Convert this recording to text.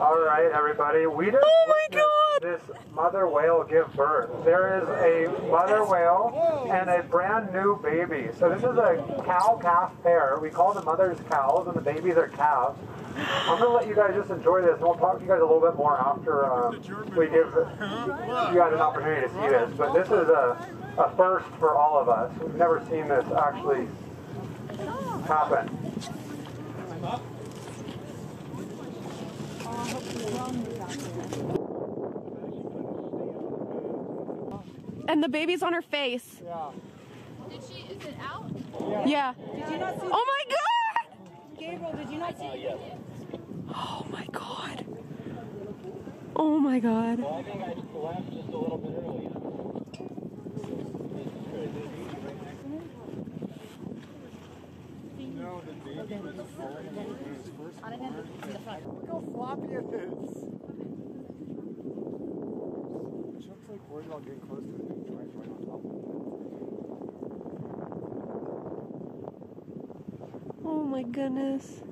All right, everybody. We just Oh my witnessed this mother whale give birth. There is a mother whale and a brand new baby. So this is a cow-calf pair. We call the mothers cows and the babies are calves. I'm gonna let you guys just enjoy this, and we'll talk to you guys a little bit more after um, we give you guys an opportunity to see this. But this is a, a first for all of us. We've never seen this actually happen. And the baby's on her face. Did she? Is it out? Yeah. Did you not see? Oh my god! Gabriel, did you not see? Oh my god. Oh my god. I think I left just a little bit early. Look how floppy it is. Like worried about getting close to it right on top of it. Oh my goodness.